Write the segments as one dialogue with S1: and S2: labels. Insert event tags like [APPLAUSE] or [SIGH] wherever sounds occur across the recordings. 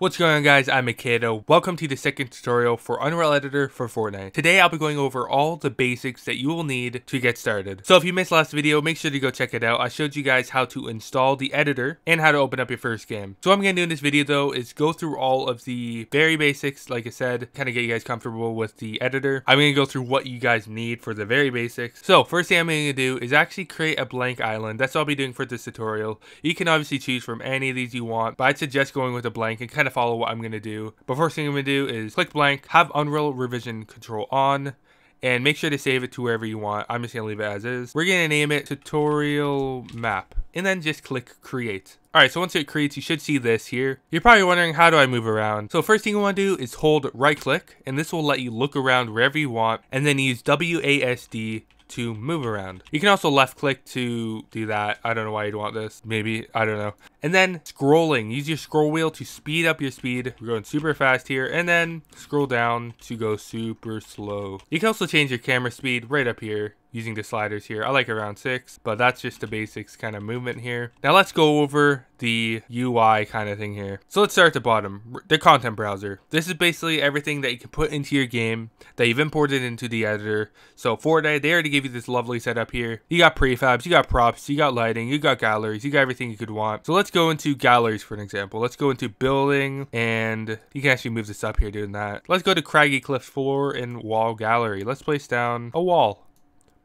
S1: What's going on guys, I'm Mickado. Welcome to the second tutorial for Unreal Editor for Fortnite. Today I'll be going over all the basics that you will need to get started. So if you missed last video, make sure to go check it out. I showed you guys how to install the editor and how to open up your first game. So what I'm going to do in this video though is go through all of the very basics, like I said, kind of get you guys comfortable with the editor. I'm going to go through what you guys need for the very basics. So first thing I'm going to do is actually create a blank island. That's what I'll be doing for this tutorial. You can obviously choose from any of these you want, but I'd suggest going with a blank and kind of follow what I'm going to do. But first thing I'm going to do is click blank, have Unreal Revision Control on, and make sure to save it to wherever you want. I'm just going to leave it as is. We're going to name it tutorial map and then just click create. Alright, so once it creates, you should see this here. You're probably wondering, how do I move around? So first thing you want to do is hold right click, and this will let you look around wherever you want, and then use WASD to move around. You can also left click to do that. I don't know why you'd want this. Maybe, I don't know. And then scrolling, use your scroll wheel to speed up your speed. We're going super fast here. And then scroll down to go super slow. You can also change your camera speed right up here using the sliders here. I like around 6, but that's just the basics kind of movement here. Now let's go over the UI kind of thing here. So let's start at the bottom, the content browser. This is basically everything that you can put into your game that you've imported into the editor. So Fortnite, they already gave you this lovely setup here. You got prefabs, you got props, you got lighting, you got galleries, you got everything you could want. So let's go into galleries for an example. Let's go into building and you can actually move this up here doing that. Let's go to Craggy Cliff floor and wall gallery. Let's place down a wall.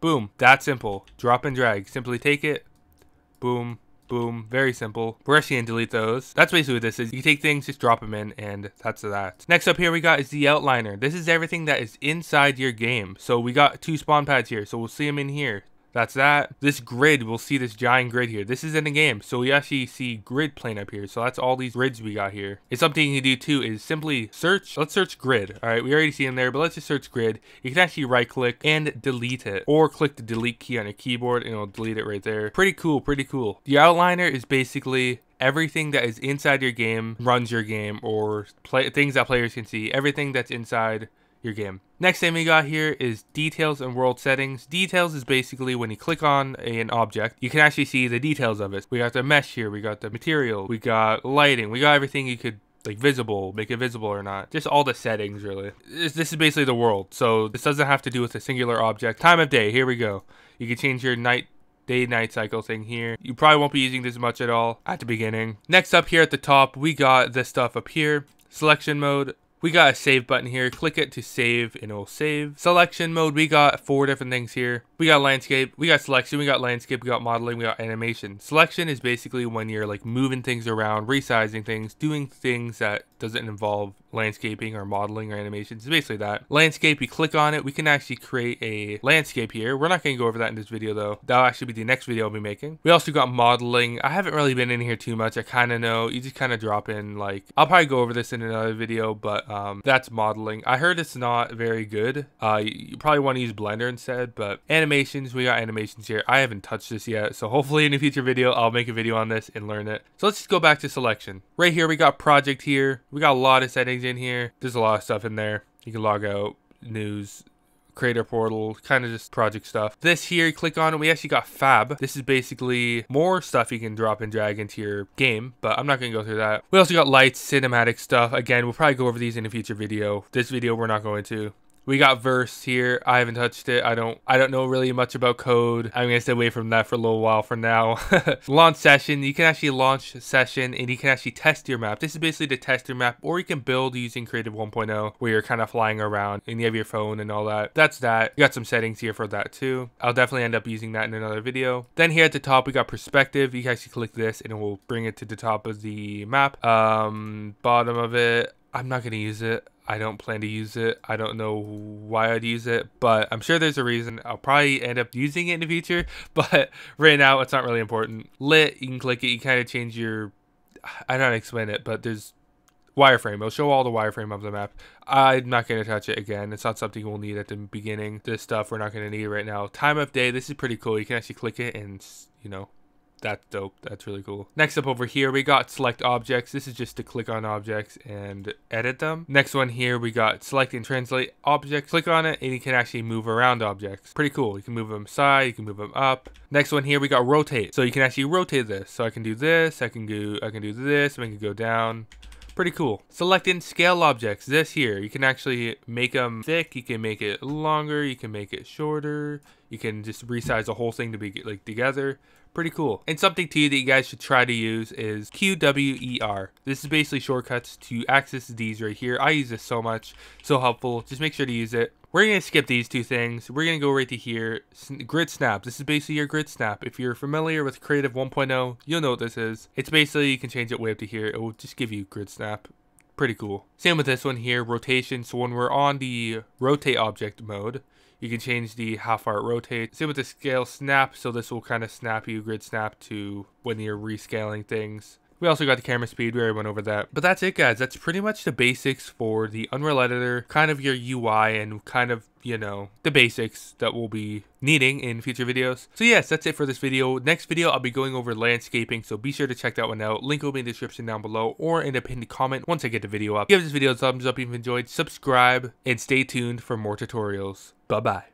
S1: Boom. That simple. Drop and drag. Simply take it. Boom. Boom. Very simple. Going to delete those. That's basically what this is. You take things, just drop them in, and that's that. Next up here we got is the outliner. This is everything that is inside your game. So we got two spawn pads here. So we'll see them in here. That's that. This grid, we'll see this giant grid here. This is in the game, so we actually see grid plane up here. So that's all these grids we got here. It's something you can do too is simply search. Let's search grid. All right, we already see them there, but let's just search grid. You can actually right click and delete it or click the delete key on your keyboard and it'll delete it right there. Pretty cool, pretty cool. The outliner is basically everything that is inside your game runs your game or play things that players can see. Everything that's inside your game. Next thing we got here is details and world settings. Details is basically when you click on an object, you can actually see the details of it. We got the mesh here, we got the material, we got lighting, we got everything you could like visible, make it visible or not. Just all the settings really. This, this is basically the world. So this doesn't have to do with a singular object. Time of day, here we go. You can change your night day night cycle thing here. You probably won't be using this much at all at the beginning. Next up here at the top, we got this stuff up here. Selection mode, we got a save button here. Click it to save and it will save. Selection mode, we got four different things here. We got landscape, we got selection, we got landscape, we got modeling, we got animation. Selection is basically when you're like moving things around, resizing things, doing things that doesn't involve landscaping or modeling or animation. It's basically that. Landscape, you click on it, we can actually create a landscape here. We're not going to go over that in this video though. That'll actually be the next video I'll be making. We also got modeling. I haven't really been in here too much. I kind of know. You just kind of drop in like, I'll probably go over this in another video, but um, that's modeling. I heard it's not very good. Uh, you probably want to use Blender instead, but animations, we got animations here. I haven't touched this yet, so hopefully in a future video, I'll make a video on this and learn it. So let's just go back to selection. Right here, we got project here. We got a lot of settings in here. There's a lot of stuff in there. You can log out, news, creator portal, kind of just project stuff. This here, click on it, we actually got fab. This is basically more stuff you can drop and drag into your game, but I'm not going to go through that. We also got lights, cinematic stuff. Again, we'll probably go over these in a future video. This video, we're not going to. We got verse here. I haven't touched it. I don't I don't know really much about code. I'm gonna stay away from that for a little while for now. [LAUGHS] launch session. You can actually launch session and you can actually test your map. This is basically the tester map, or you can build using Creative 1.0 where you're kind of flying around and you have your phone and all that. That's that. You got some settings here for that too. I'll definitely end up using that in another video. Then here at the top we got perspective. You can actually click this and it will bring it to the top of the map. Um, bottom of it. I'm not gonna use it. I don't plan to use it. I don't know why I'd use it, but I'm sure there's a reason. I'll probably end up using it in the future, [LAUGHS] but right now it's not really important. Lit, you can click it. You kind of change your. I don't explain it, but there's wireframe. It'll show all the wireframe of the map. I'm not going to touch it again. It's not something we'll need at the beginning. This stuff we're not going to need right now. Time of day. This is pretty cool. You can actually click it and, you know, that's dope. That's really cool. Next up over here, we got select objects. This is just to click on objects and edit them. Next one here, we got select and translate objects. Click on it and you can actually move around objects. Pretty cool. You can move them side, you can move them up. Next one here, we got rotate. So you can actually rotate this. So I can do this, I can do, I can do this, I can go down, Pretty cool. Select and scale objects. This here, you can actually make them thick. You can make it longer. You can make it shorter. You can just resize the whole thing to be like together. Pretty cool. And something too that you guys should try to use is QWER. This is basically shortcuts to access these right here. I use this so much. So helpful. Just make sure to use it. We're going to skip these two things. We're going to go right to here. Grid Snap. This is basically your Grid Snap. If you're familiar with Creative 1.0, you'll know what this is. It's basically, you can change it way up to here. It will just give you Grid Snap. Pretty cool. Same with this one here, rotation. So when we're on the rotate object mode, you can change the how far it rotates. Same with the scale snap. So this will kind of snap you, grid snap to when you're rescaling things. We also got the camera speed, we already went over that. But that's it guys, that's pretty much the basics for the Unreal Editor, kind of your UI and kind of, you know, the basics that we'll be needing in future videos. So yes, that's it for this video. Next video, I'll be going over landscaping, so be sure to check that one out. Link will be in the description down below or in the pinned comment once I get the video up. Give this video a thumbs up if you've enjoyed, subscribe, and stay tuned for more tutorials. Bye-bye.